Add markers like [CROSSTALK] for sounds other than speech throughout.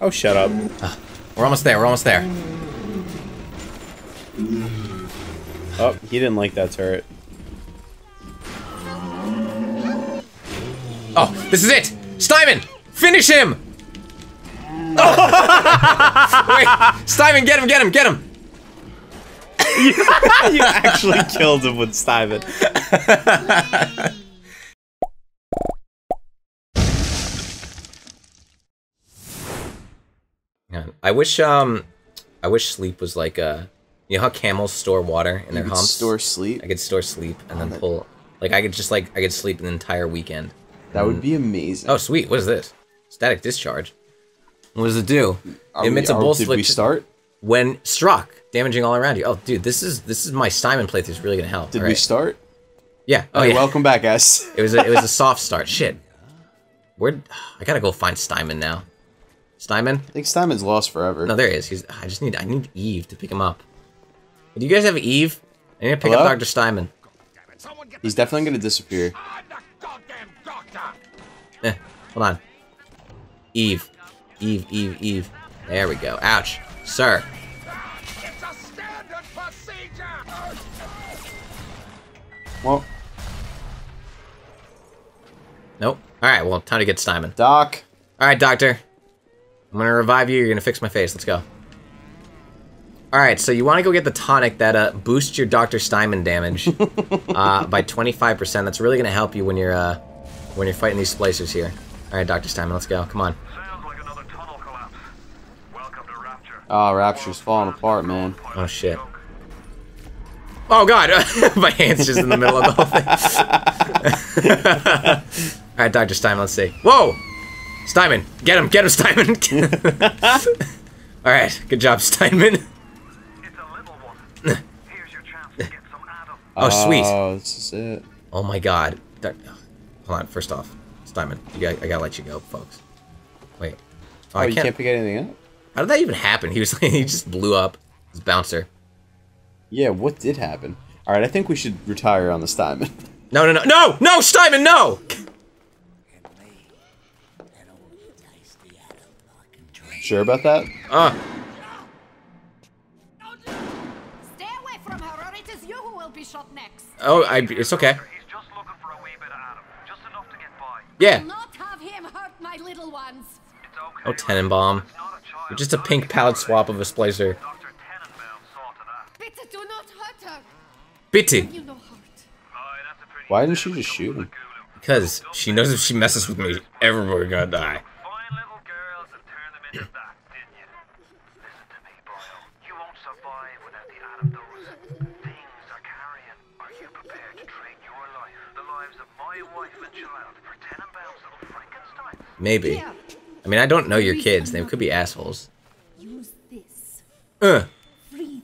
Oh, shut up. Ah, we're almost there. We're almost there. Oh, he didn't like that turret. Oh, this is it! Steinman! Finish him! Oh. [LAUGHS] Wait, get him, get him, get him! [LAUGHS] you actually killed him with Steven. [LAUGHS] Yeah, I wish, um, I wish sleep was like, uh, you know how camels store water in their You could humps? store sleep. I could store sleep and then pull, like, I could just, like, I could sleep an entire weekend. That would be amazing. Oh, sweet, what is this? Static discharge. What does it do? Are it emits we, a pulse Did we start? when struck, damaging all around you. Oh, dude, this is this is my Steinman playthrough. is really gonna help. Did All we start? Yeah. Oh, Hey, yeah. welcome back, guys. It was a, it was a soft start. Shit. Where? I gotta go find Steinman now. Steinman? I think Steinman's lost forever. No, there he is. He's. I just need. I need Eve to pick him up. Do you guys have Eve? I need to pick Hello? up Dr. Steinman. He's definitely gonna disappear. Eh, hold on. Eve. Eve, Eve, Eve. There we go. Ouch. Sir. It's a standard procedure! Well, Nope. Alright, well, time to get Steinman. Doc. Alright, Doctor. I'm gonna revive you. You're gonna fix my face. Let's go. Alright, so you wanna go get the tonic that uh, boosts your Dr. Steinman damage [LAUGHS] uh, by 25%. That's really gonna help you when you're uh, when you're fighting these splicers here. Alright, Dr. Steinman, let's go. Come on. Sounds like another tunnel collapse. Welcome to Rapture. Oh, Rapture's falling apart, man. Oh, shit. Oh, God! [LAUGHS] my hand's just in the middle of the whole thing. [LAUGHS] Alright, Dr. Steinman, let's see. Whoa! Steinman! Get him! Get him, Steinman! [LAUGHS] Alright, good job, Steinman. It's a little one. Here's your chance to get some Adam. Oh, sweet. Oh, this is it. Oh my god. Doc- Hold on, first off, Steinman, you got, I gotta let you go, folks. Wait. Oh, Oh, I you can't, can't pick anything up? How did that even happen? [LAUGHS] He was like, he just blew up. His bouncer. Yeah, what did happen? Alright, I think we should retire on the Steinman. No, no, no, no, no, Steinman, no! [LAUGHS] sure about that? Uh, Stay away from her, or it is you who will be shot next. oh, I, it's okay. He's just looking for a wee bit of Adam. Just enough to get by. Yeah. Do not have him hurt my little ones. It's okay. Oh, Tenenbaum. Not a child. You're just a pink palette swap of a splicer. Dr. Tenenbaum saw to that. Bitte do not hurt her. Bitty. You know hurt. Aye, that's a pretty Why didn't she just shoot him? Because she knows if she messes with me, everybody gonna die. Find little girls and turn them into that, didn't you? Listen to me, boyo. You won't survive without the Adam those things are carrying. Are you prepared to trade your life, the lives of my wife and child, for ten Tenenbaum's little Frankenstein? Maybe. Here, I mean, I don't know your kids. They could be assholes. use this. Uh,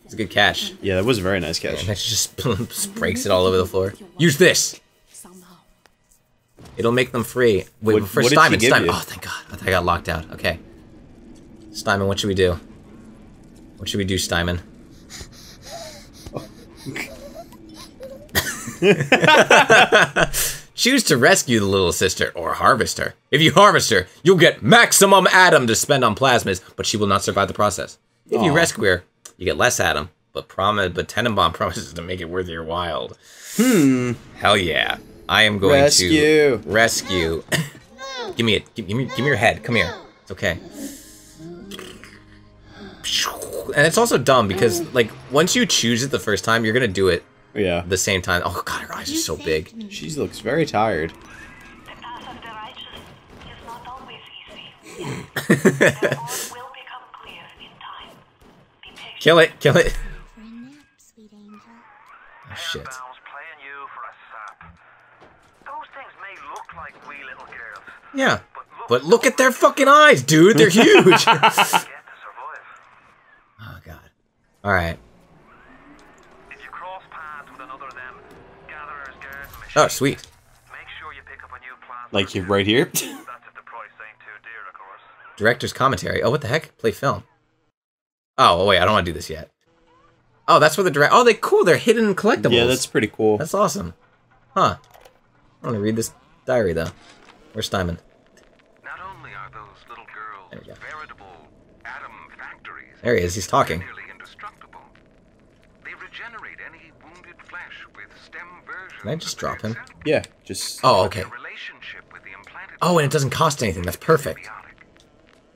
it's a good catch. Yeah, that was a very nice catch. And then she just [LAUGHS] breaks it all over the floor. Use this. Somehow. It'll make them free. Wait, What- for what did she Steinman, Steinman. you? Oh, thank God. I thought I got locked out. Okay. Steinman, what should we do? What should we do, Steinman? [LAUGHS] Choose to rescue the little sister or harvest her. If you harvest her, you'll get maximum Adam to spend on plasmids, but she will not survive the process. If you Aw. rescue her, you get less Adam, but promise, but Tenenbaum [LAUGHS] promises to make it worth your while. Hmm. Hell yeah! I am going Rescue. to rescue. [COUGHS] give me it. Give, give me. Give me your head. Come here. It's okay. And it's also dumb because like once you choose it the first time, you're gonna do it Yeah. the same time. Oh god, her eyes are so big. She looks very tired. The path of the righteous is not always easy. Their path will become clear in time. Be patient. Kill it. Kill it. For a nap, sweet angel. Oh, shit. Tenenbaum's playing you for a sap. Those things may look like wee little girls, Yeah. But look at their fucking eyes, dude. They're [LAUGHS] huge. [LAUGHS] get to survive. oh god. All right. If you cross paths with another of them, gatherers, garden machines, Oh sweet. make sure you pick up a new plant. Like you right here. [LAUGHS] That's if the price ain't too dear, of course. Director's commentary. Oh, what the heck? Play film. Oh, wait, I don't want to do this yet. Oh, that's where the direct. Oh, they cool. They're hidden collectibles. yeah, that's pretty cool. that's awesome. Huh. I want to read this diary though. Where's Diamond? Not only are those little girls There veritable Adam factories, There he is. He's talking. nearly indestructible. They regenerate any wounded flesh with stem versions. Can I just drop him? Yeah, just. Oh, okay. Their relationship with the implanted Oh, and it doesn't cost anything. That's perfect.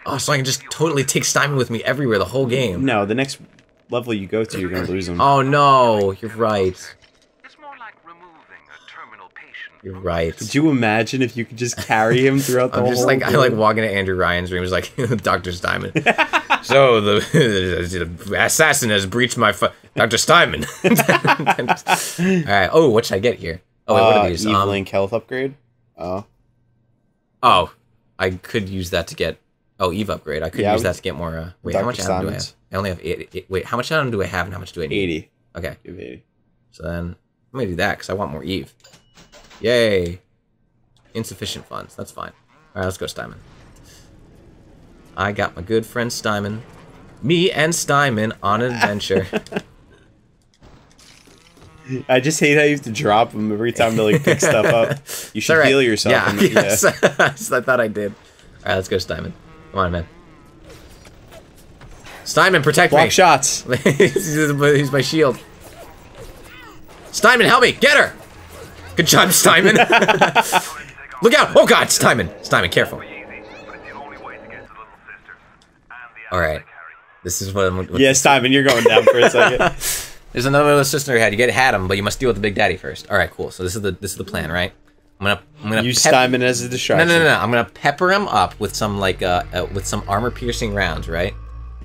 Oh, so I can just totally take Stymon with me everywhere the whole game. No, the next level you go to, you're gonna lose him. Oh no, you're right. It's more like removing a terminal patient. You're right. Could you imagine if you could just carry him throughout [LAUGHS] the I'm whole? just like I like walking to Andrew Ryan's room. He's like [LAUGHS] Doctor Steinman. so the, [LAUGHS] the assassin has breached my fu- Doctor Steinman. All right. Oh, what should I get here? Oh, wait, what Uh, are these? Eve Um, Link health upgrade. Oh, oh, I could use that to get. Oh, Eve upgrade. I could Yeah, use that to get more. Uh, wait, how Dr. much Adam do I have? I only have eight, eight- Wait, how much Adam do I have, and how much do I need? 80. Okay, Give 80. so then I'm gonna do that because I want more Eve. Yay! Insufficient funds. That's fine. All right, let's go Steinman. I got my good friend Steinman. Me and Steinman on an adventure. [LAUGHS] I just hate how you have to drop him every time to like pick [LAUGHS] stuff up. You should right. heal yourself. Yeah, [LAUGHS] the- yes. I thought I did. All right, let's go Steinman. Come on, man. Steinman, protect Block me. shots. he's, my- he's my shield. Steinman, help me! Get her! Good job, Steinman. [LAUGHS] Look out! Oh God, Steinman! Steinman, careful. Easy, but it's the only way to get to little sisters. And the All others right. they carry. This is what I'm. What Yeah, Simon, you're going down for a second. [LAUGHS] There's another little sister head. You get had him, but you must deal with the big daddy first. All right, cool. So this is the this is the plan, right? I'm gonna I'm gonna Use pep- Simon as a No, distraction. no, no, no. I'm gonna pepper him up with some like uh, uh with some armor piercing rounds, right?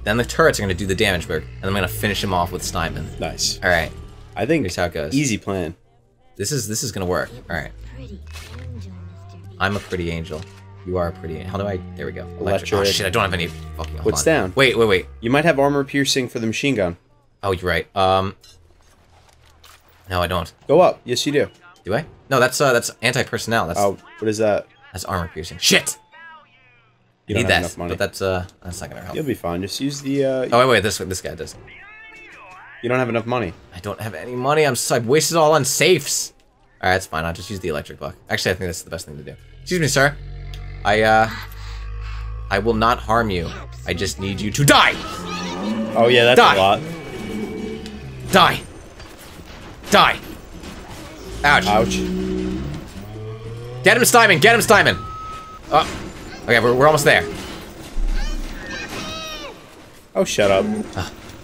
Then the turrets are gonna do the damage work, and I'm gonna finish him off with Steinman. Nice. All right, I think here's how it goes. easy plan. This is this is gonna work. All right, Pretty angel, Mr. I'm a pretty angel. You are a pretty. How do I? There we go. Electric. Oh shit! I don't have any. Fucking. What's on. down? Wait, wait, wait. You might have armor piercing for the machine gun. Oh, you're right. Um. No, I don't. Go up. Yes, you do. Do I? No, that's uh, that's anti-personnel. That's Oh, what is that? that's armor piercing. Shit. You need don't have that, enough money. but that's uh, that's not gonna help. You'll be fine. Just use the. Uh, Oh wait, wait. This this guy does. You don't have enough money. I don't have any money. I'm so, I've wasted all on safes. All right, that's fine. I'll just use the electric buck. Actually, I think that's the best thing to do. Excuse me, sir. I uh, I will not harm you. I just need you to die. Oh yeah, that's Die. a lot. Die. Die. Ouch. Ouch. Get him, Steinman. Get him, Steinman. Oh. Okay, we're, we're almost there. Oh, shut up.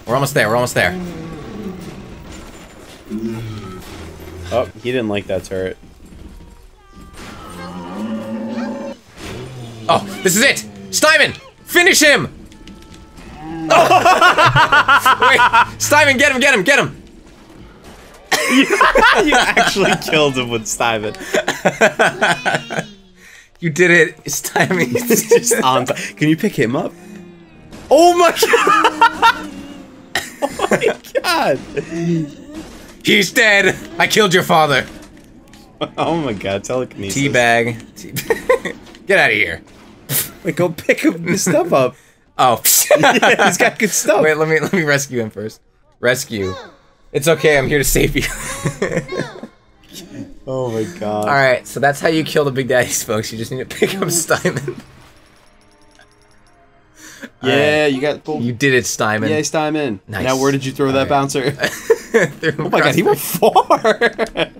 We're almost there. We're almost there. Oh, he didn't like that turret. Oh, this is it. Steinman, finish him. Oh. [LAUGHS] Wait, Steinman, get him, get him, get him. [LAUGHS] you actually killed him with Steven. You did it, Steinman. [LAUGHS] Just on top. Can you pick him up? Oh my god! oh my god! He's dead. I killed your father. [LAUGHS] Oh my god, telekinesis. Teabag. Tea- [LAUGHS] Get out of here. Wait, go pick his stuff up. [LAUGHS] Oh. oh. Yeah, he's got good stuff. Wait, let me let me rescue him first. Rescue. It's okay. I'm here to save you. Oh my god. All right, so that's how you kill the big daddies, folks. You just need to pick up Steinman. Yeah, you got pulled. You did it, Steinman. Yay, Steinman. Nice. Now, where did you throw that All right. bouncer? [LAUGHS] oh my god, he went far. [LAUGHS]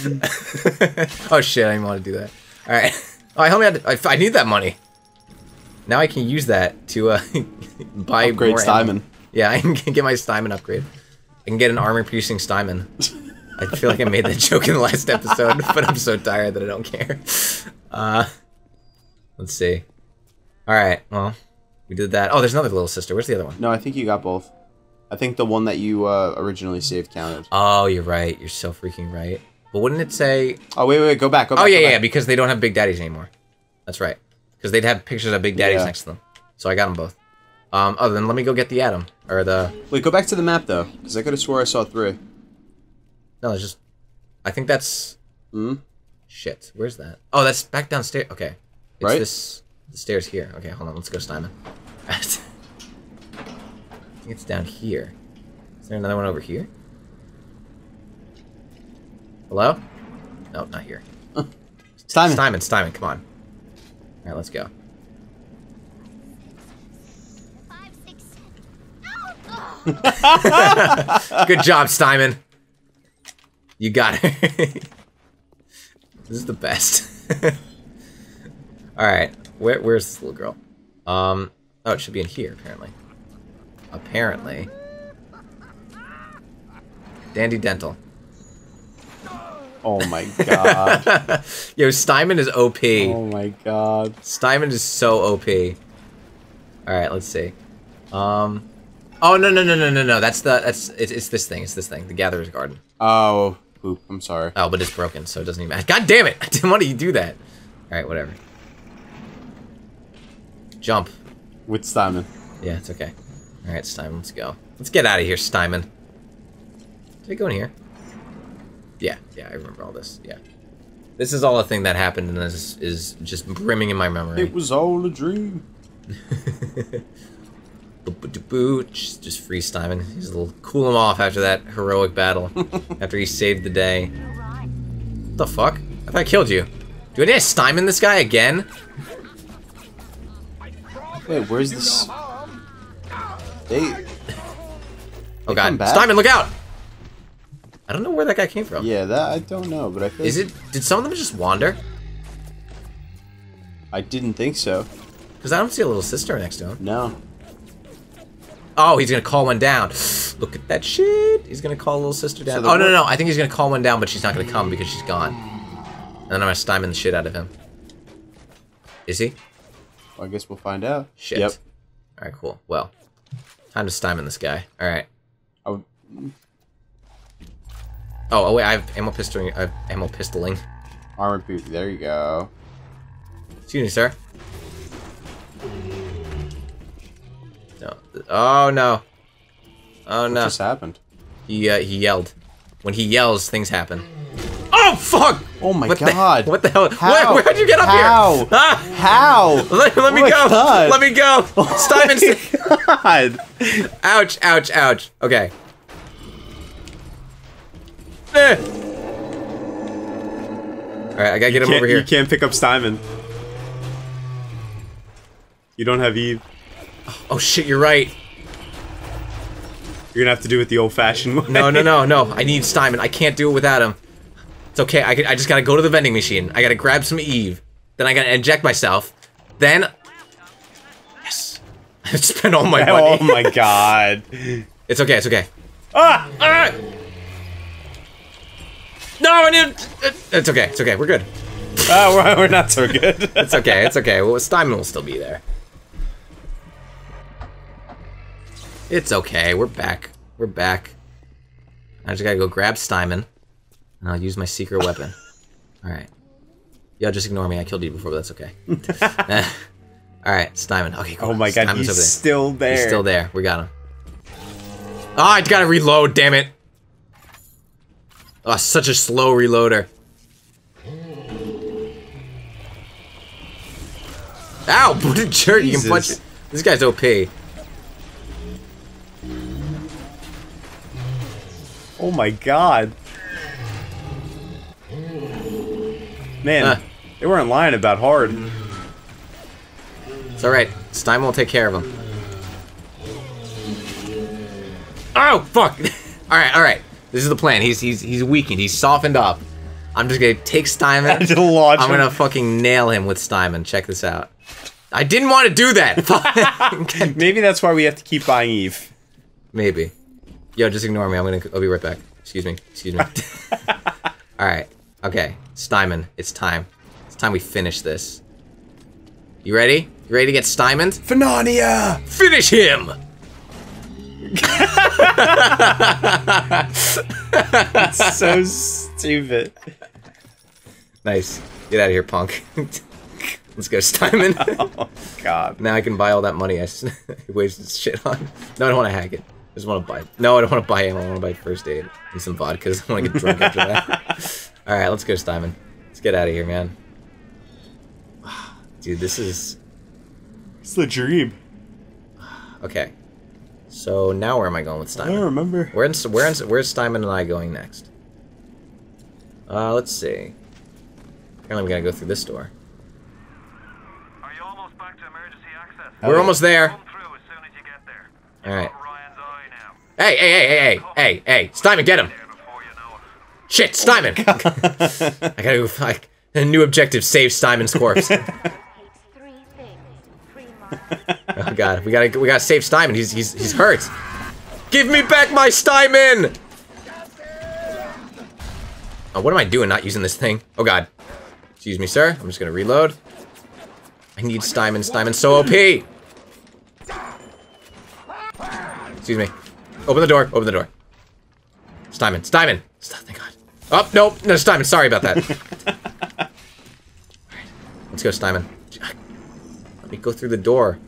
[LAUGHS] oh shit! I didn't want to do that. All right. Oh, I only had. I, I need that money. Now I can use that to uh, buy Upgrade more ammo. Steinman. Yeah, I can get my Steinman upgrade. I can get an armor-piercing Steinman. I feel like I made that joke in the last episode, but I'm so tired that I don't care. Uh, let's see. All right. Well, we did that. Oh, there's another little sister. Where's the other one? no, I think you got both. I think the one that you uh, originally saved counted. Oh, you're right. You're so freaking right. But wouldn't it say? Oh wait, wait, go back. Go back Oh yeah, yeah, back. because they don't have big daddies anymore. That's right. Because they'd have pictures of big daddies Yeah. next to them. So I got them both. Um, other than let me go get the Adam or the Wait, go back to the map though, because I could have swore I saw three. no, it's just. I think that's Hmm. shit. Where's that? Oh, that's back downstairs. Okay, it's Right? this the stairs here. Okay, hold on. Let's go, Steinman. [LAUGHS] it's down here. Is there another one over here? Hello? No, not here. Uh, [LAUGHS] Simon. Stymon, Stymon, come on. Alright, let's go. [LAUGHS] Good job, Stymon. You got it. [LAUGHS] this is the best. Alright, where, where's this little girl? Um, oh, it should be in here, apparently. Apparently. Dandy Dental. Oh my god. [LAUGHS] Yo, Steinman is OP. oh my god. Steinman is so OP. All right, let's see. Um, oh no no no no no no. That's the that's it's, it's this thing. It's this thing. The Gatherer's Garden. Oh, poop. I'm sorry. Oh, but it's broken, so it doesn't even matter. God damn it! [LAUGHS] I didn't want you to do that. All right, whatever. Jump. With Simon. Yeah, it's okay. All right, Steinman, let's go. Let's get out of here, Steinman. Did I go in here? Yeah, yeah, I remember all this. Yeah. This is all a thing that happened and this is just brimming in my memory. It was all a dream. [LAUGHS] Boo, just, free Steinman. He's a little cool him off after that heroic battle. [LAUGHS] after he saved the day. What the fuck? I thought I killed you. Do I need to Steinman this guy again? Wait, where's this? They. Oh god. Steinman, look out! I don't know where that guy came from. Yeah, that I don't know, but I feel Is it did some of them just wander? I didn't think so. Because I don't see a little sister next to him. No. Oh, he's gonna call one down. [GASPS] Look at that shit. He's gonna call a little sister down. So oh no, no no! I think he's gonna call one down, but she's not gonna come because she's gone. And then I'm gonna Steinman the shit out of him. Is he? Well, I guess we'll find out. Shit. Yep. All right, cool. Well, time just Steinman this guy. All right. I would- Oh, oh wait, I have ammo pistoling. I have ammo pistoling. armored boot. There you go. Excuse me, sir. No. Oh no. Oh What no. just happened? He uh, he yelled. When he yells, things happen. Oh fuck! Oh my What the- god. what the hell? How? Where, where'd you get up How? here? [LAUGHS] Ah! How? Let, let me Oh go! God. Let me go! Steinman! God. ouch! Ouch! Ouch! Okay. Eh. All right, I gotta get him over here. You can't pick up Steinman. You don't have Eve. Oh shit! You're right. You're gonna have to do it the old-fashioned [LAUGHS] way. No, no, no, no. I need Steinman. I can't do it without him. It's okay. I, I just gotta go to the vending machine. I gotta grab some Eve. Then I gotta inject myself. Then. Yes. [LAUGHS] I spent all my [LAUGHS] money. Oh my [LAUGHS] god. It's okay. It's okay. Ah! Ah! No, I need. It's okay. It's okay. We're good. Oh, we're, we're not so good. It's okay. It's okay. Well, Steinman will still be there. It's okay. We're back. We're back. I just gotta go grab Steinman, and I'll use my secret weapon. [LAUGHS] All right. Y'all just ignore me. I killed you before, but that's okay. [LAUGHS] [LAUGHS] All right, Steinman. Okay, cool. oh my god, he's there. still there. He's still there. We got him. Oh, I gotta reload. Damn it. Oh, such a slow reloader. Ow! Jerk! You can punch. This guy's OP. Oh my god. Man, Ah. they weren't lying about hard. It's alright. Steinman will take care of him. Oh, fuck! [LAUGHS] alright, alright. This is the plan. He's he's he's weakened. He's softened up. I'm just gonna take Steinman. [LAUGHS] I'm gonna fucking nail him with Steinman. Check this out. I didn't want to do that. [LAUGHS] Maybe that's why we have to keep buying Eve. Maybe. Yo, just ignore me. I'm gonna. I'll be right back. Excuse me. Excuse me. All right. Okay. Steinman, it's time. It's time we finish this. You ready? You ready to get Steinman? Fenania! Finish him! so stupid. Nice. Get out of here, punk. Let's go, Steinman. [LAUGHS] Oh god. now I can buy all that money I [LAUGHS] wasted shit on. No, I don't want to hack it. I just want to buy. No, I don't want to buy ammo. I want to buy first aid and some vodka. I want to get drunk after that. All right, let's go, Steinman. Let's get out of here, man. [SIGHS] Dude, this is It's the dream. okay. So now where am I going with I don't remember. Where in, where in, where's Steinman and I going next? Uh, let's see. Apparently, we gotta go through this door. Are you almost back to emergency access? We're almost there. Come through as soon as you get there. All right. Got Ryan's eye now. Hey, hey, hey, hey, hey, hey, hey, Steinman, get him! Before you know it. Shit, Steinman! I gotta go, like, a new objective, save Steinman's corpse. Takes three things. Three months. Oh god, we gotta we gotta save Steinman. He's he's he's hurt. Give me back my Steinman! Oh, what am I doing? Not using this thing? Oh god. Excuse me, sir. I'm just gonna reload. I need Steinman. Steinman's so OP. Excuse me. Open the door. Open the door. Steinman. Steinman. Stop. Thank God. Oh nope. No, Steinman. Sorry about that. Alright. [LAUGHS] Let's go, Steinman. Let me go through the door.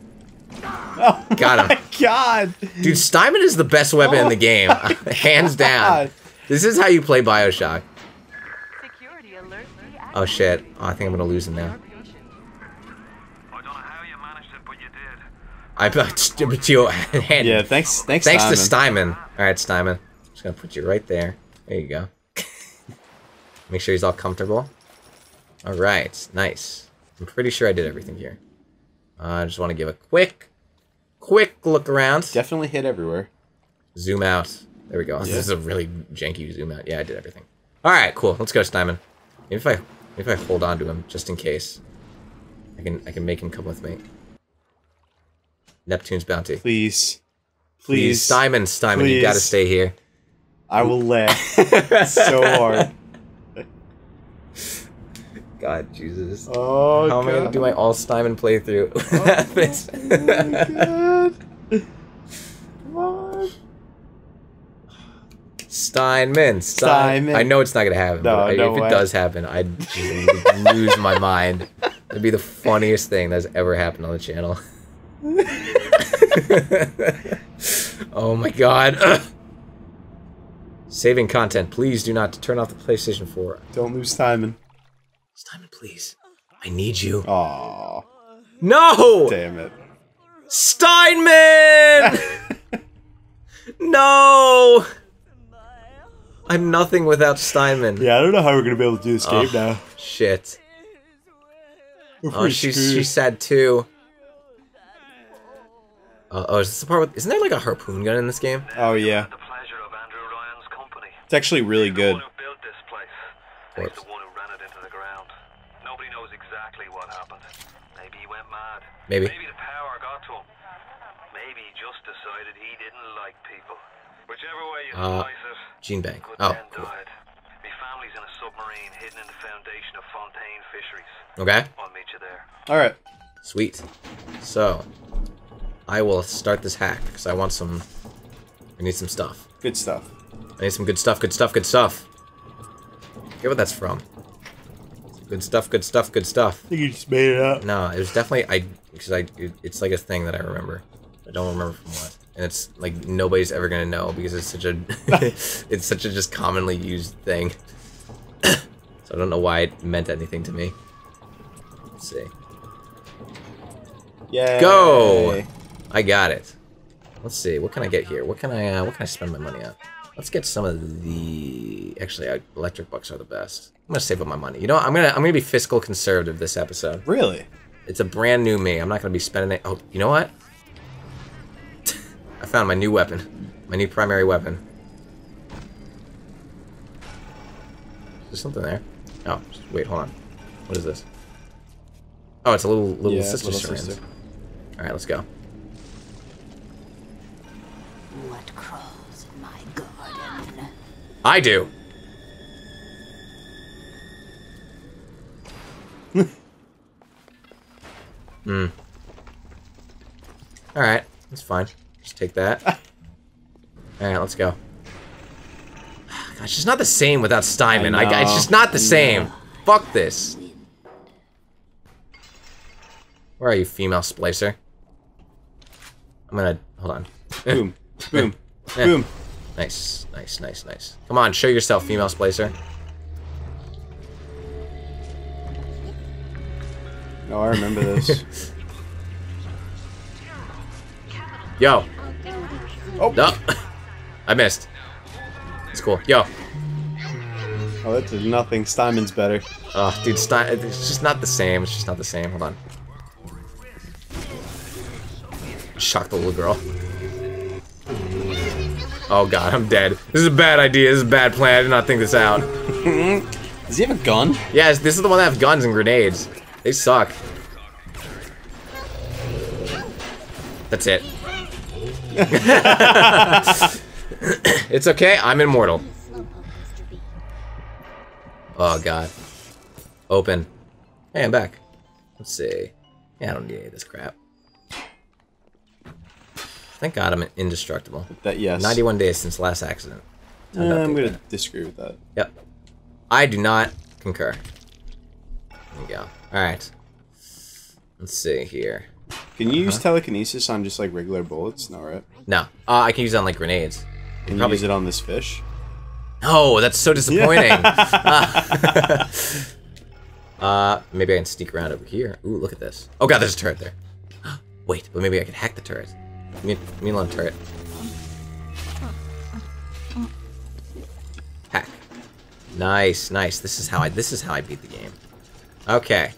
Oh Got him. my god! Dude, Steinman is the best weapon in the oh game, [LAUGHS] hands down. This is how you play Bioshock. Security alert. Oh shit! Oh, I think I'm gonna lose him now. I don't you managed it, but you did. I but you hand. Yeah, thanks, thanks, Thanks to Simon. Steinman. All right, Steinman. Just gonna put you right there. There you go. Make sure he's all comfortable. All right, nice. I'm pretty sure I did everything here. Uh, I just want to give a quick, quick look around. Definitely hit everywhere. Zoom out. There we go. Yeah. This is a really janky zoom out. Yeah, I did everything. All right, cool. Let's go, Simon. Maybe if I maybe if I hold on to him just in case, I can I can make him come with me. Neptune's bounty. Please. Please, Please. Simon, Simon, you gotta stay here. I will laugh so hard. God, Jesus. Oh, How am I gonna do my all Steinman playthrough? Oh [LAUGHS] this- Come on. Steinman, Stein- Steinman. I know it's not gonna happen. No, I- no if way. it does happen, I'd lose my mind. It'd be the funniest thing that's ever happened on the channel. [LAUGHS] oh my god. Ugh. [LAUGHS] Saving content. Please do not turn off the PlayStation 4. Don't lose Simon. Steinman, please. I need you. Aw, No! damn it. Steinman! [LAUGHS] no! I'm nothing without Steinman. Yeah, I don't know how we're gonna be able to do this game Ugh. now. Shit. We're Oh, pretty she's screwed. she's sad too. Uh, oh, is this the part with? Isn't there like a harpoon gun in this game? Oh yeah, The pleasure of Andrew Ryan's company. it's actually really good. one who built this place. Of He's course. the one who ran it into the ground. Nobody knows exactly what happened. Maybe he went mad. Maybe. Maybe the power got to him. Maybe he just decided he didn't like people. Whichever way you Uh, slice it, Gene bank. Oh, cool. died. Me family's in a submarine hidden in the foundation of Fontaine Fisheries. Okay. I'll meet you there. All right, Sweet. So, I will start this hack because I want some. I need some stuff. good stuff. I need some good stuff. Good stuff. Good stuff. Get what that's from. Good stuff. Good stuff. Good stuff. I think you just made it up. No, it was definitely I because I it, it's like a thing that I remember. I don't remember from what, and it's like nobody's ever gonna know because it's such a [LAUGHS] it's such a just commonly used thing. [COUGHS] so I don't know why it meant anything to me. Let's see. Yeah. Go! I got it. Let's see. What can I get here? What can I uh, what can I spend my money on? Let's get some of the. Actually, uh, electric bucks are the best. I'm gonna save up my money. You know, what? I'm gonna I'm gonna be fiscal conservative this episode. Really? It's a brand new me. I'm not gonna be spending it. Oh, you know what? [LAUGHS] I found my new weapon. My new primary weapon. There's something there. Oh, wait, hold on. What is this? Oh, it's a little little Yeah, sister little syringe. sister. All right, let's go. I do. [LAUGHS] Hmm. All right, that's fine. Just take that. [LAUGHS] All right, let's go. [SIGHS] Gosh, it's just not the same without Steinman. I I it's just not the I same. know. Fuck this. Where are you, female splicer? I'm gonna hold on. Boom. [LAUGHS] Boom. Boom. Nice, nice, nice, nice. Come on, show yourself, female splicer. Oh, I remember this. [LAUGHS] Yo. Oh. No. [LAUGHS] I missed. It's cool. Yo. oh, that did nothing. Steinman's better. Oh, dude, Stein, it's just not the same. It's just not the same. Hold on. Shock the little girl. Oh god, I'm dead. This is a bad idea. This is a bad plan. I did not think this out. [LAUGHS] Does he have a gun? Yes, this is the one that have guns and grenades. They suck. That's it. [LAUGHS] it's okay. I'm immortal. Oh god. Open. Hey, I'm back. Let's see. Yeah, I don't need any of this crap. Thank God I'm indestructible. That yes. 91 days since last accident. Uh, I'm gonna disagree with that. Yep. I do not concur. There you go. Alright. Let's see here. Can you Uh-huh. use telekinesis on just like regular bullets? No, right? No. Uh, I can use it on like grenades. Can Probably- you use it on this fish? No, that's so disappointing. uh, [LAUGHS] uh, maybe I can sneak around over here. Ooh, look at this. Oh god, there's a turret there. [GASPS] Wait, but maybe I can hack the turret. Me, me alone, turret. Hack. Nice, nice. This is how I. This is how I beat the game. Okay.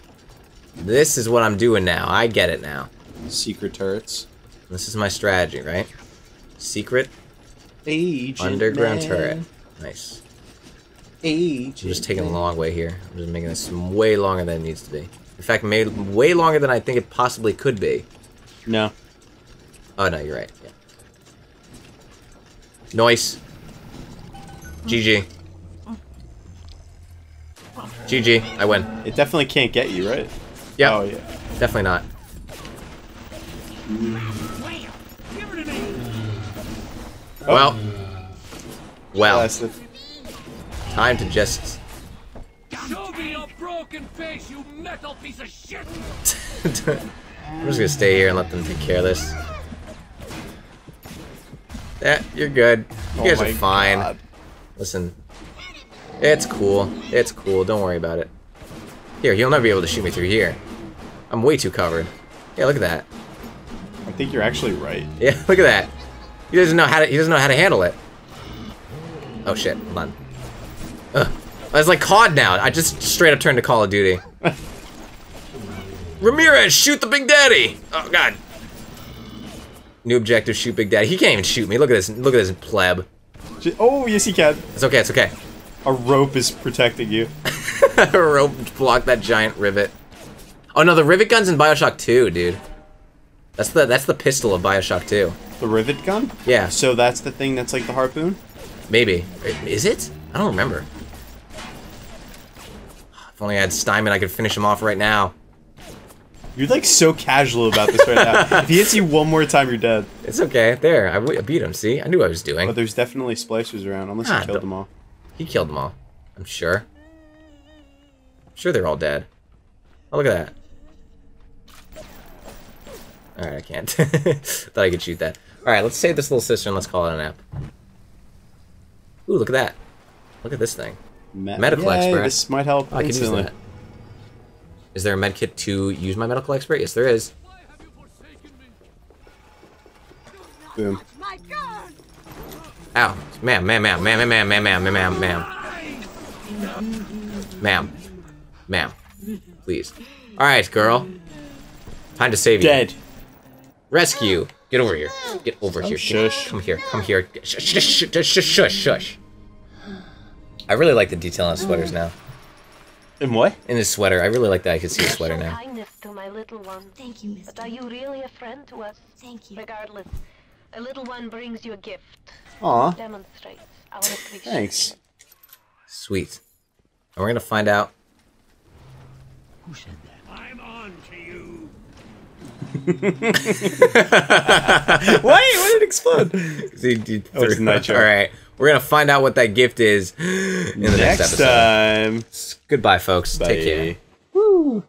This is what I'm doing now. I get it now. Secret turrets. This is my strategy, right? Secret Agent underground man. turret. Nice. Agent. I'm just taking a long way here. I'm just making this way longer than it needs to be. In fact, made way longer than I think it possibly could be. No. Oh no, you're right. Yeah. Noise. GG. GG. I win. It definitely can't get you, right? Yeah. Oh yeah. Definitely not. Well. Well. Blasted. Time to just. Show me your broken face, you metal piece of shit! I'm just gonna stay here and let them take care of this. Yeah, you're good. You Oh guys are fine. God. Listen, it's cool. It's cool. Don't worry about it. Here, he'll never be able to shoot me through here. I'm way too covered. Yeah, look at that. I think you're actually right. [LAUGHS] Yeah, look at that. He doesn't know how to. He doesn't know how to handle it. Oh shit! Hold on. Ugh. I was like COD now. I just straight up turned to Call of Duty. [LAUGHS] Ramirez, shoot the Big Daddy! Oh god. New objective: shoot Big Daddy. He can't even shoot me. Look at this. Look at this pleb. Oh yes, he can. It's okay. It's okay. A rope is protecting you. [LAUGHS] A rope blocked that giant rivet. Oh no, the rivet gun's in Bioshock 2, dude. That's the that's the pistol of Bioshock 2. The rivet gun. Yeah, So that's the thing that's like the harpoon. maybe. Is it? I don't remember. If only I had Steinman, I could finish him off right now. You're like so casual about this right now. if he hits you one more time, you're dead. It's okay. There, I, w- I beat him. See, I knew what I was doing. But there's definitely splicers around, unless Ah, you killed them all. He killed them all. I'm sure. I'm sure they're all dead. Oh, look at that. Alright, I can't. [LAUGHS] Thought I could shoot that. Alright, let's save this little sister and let's call it an app. Ooh, look at that. Look at this thing. Me- Medical Yay, expert. This might help Oh, I can use that. Is there a med kit to use my medical expert? Yes, there is. Boom. My God! Ow. Ma'am, ma'am, ma'am, ma'am, ma'am, ma'am, ma'am, ma'am, ma'am. Ma'am. Ma'am. Please. Alright, girl. Time to save you. Dead. Rescue. Get over here. Get over oh, here. Shush. Come here. Come here. Shush, shush, shush, shush, shush, shush. I really like the detail on sweaters now. And what? In his sweater, I really like that I could see his sweater Show now. kindness to my little one. Thank you, Miss. But are you really a friend to us? Thank you. Regardless, a little one brings you a gift. Aw. Demonstrates our appreciation. Thanks. Sweet. And we're gonna find out. Who said that? I'm on to you! [LAUGHS] Why? Why did it explode? [LAUGHS] See, you Oh, it's threw- Nitro. All right, we're gonna find out what that gift is [GASPS] in the next, Next episode. time. Goodbye, folks. Take care. Bye.